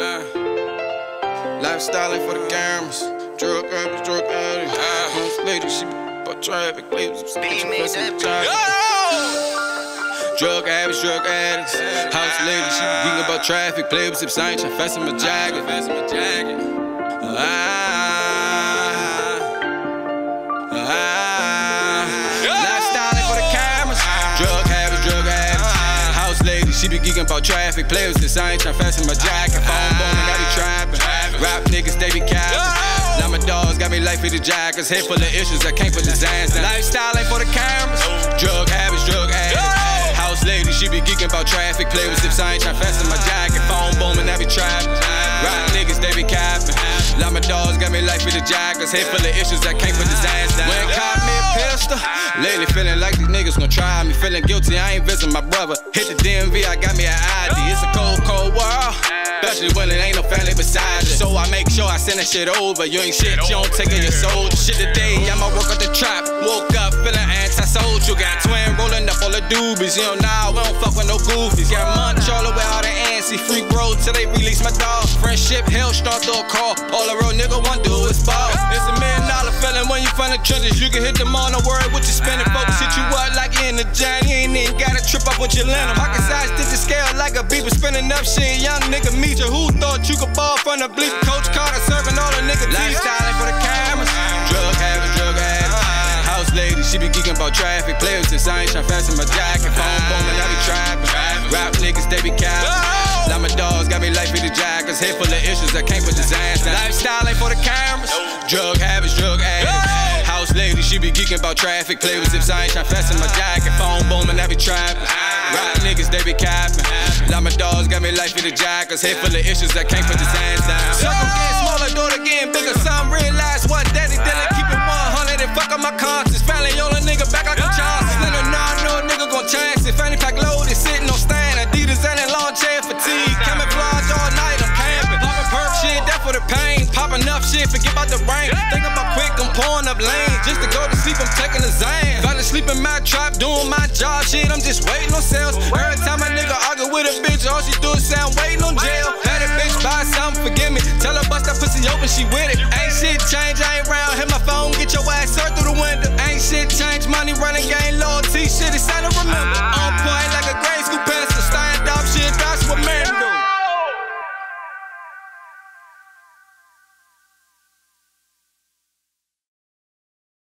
Uh, lifestyle for the cameras. Drug addicts, drug addicts. Uh, lady, she but traffic, please. Drug addicts, drug addicts. House lady, she geeking about traffic. Play with sips, I ain't tryna fess in my jacket. She be geeking about traffic. Play with I ain't tryna fess in my jacket. Phone booming, I be trapping. Rap niggas, they be capping. Now my dogs got me life for the jackers. Head full of issues, I can't put designs. Lifestyle ain't for the cameras. Drug habits, drug addicts. House lady, she be geeking about traffic. Play with I ain't tryna fess in my jacket. Phone booming, I be trapping. Rap niggas, they be capping. Now my dogs got me life for the jackers. Head full of issues, I can't put Lately feeling like these niggas gon' try me. Feeling guilty, I ain't visit my brother. Hit the DMV, I got me an ID. It's a cold, cold world. Especially when it ain't no family beside you. So I make sure I send that shit over. You ain't shit, you don't take it your soul. Shit today, I'ma work at the trap. Woke up feeling anti-social. Got twin rolling up all the doobies. You know, nah, we don't fuck with no goofies. Got munch all the way out of antsy. Free road till they release my dog. Friendship, hell, start a call. All a real nigga want do is ball. It's a million dollar feeling when you find the trenches. You can hit them all, no worry what you spending. Folks hit you ah. up like you in the giant. You ain't even gotta trip up with your linen. Ah. Pocket size, the scale like a beaver. Spinning up shit, young nigga meet you. Who thought you could ball from the bleach? Ah. Coach Carter serving all the niggas. Lifestyle for the cameras. Drug habits, drug addicts. House lady, she be geeking about traffic. Players this, I ain't tryna fasten my jacket. Phone booming, I be trapping. Rap niggas, they be capping. Oh. Now my dogs got me life for the jackers. Head full of issues, can't put designs down. Lifestyle ain't for the cameras. Drug habits, drug addicts. House lady, she be geeking about traffic. Play with zips, I ain't tryna fasten my jacket. Phone booming, I be trapping. Rap niggas, they be capping. Now my dogs got me life for the jackers. Head full of issues, can't put designs down. Enough shit, forget about the rain. Think about quick, I'm pouring up lane. Just to go to sleep, I'm taking a Xan. Got to sleep in my trap, doing my job shit. I'm just waiting on sales. Every time a nigga argue with a bitch, all she do is I'm waiting on jail. Had a bitch buy something, forgive me. Tell her bust that pussy open, she with it. Ain't shit change, I ain't round. Hit my phone,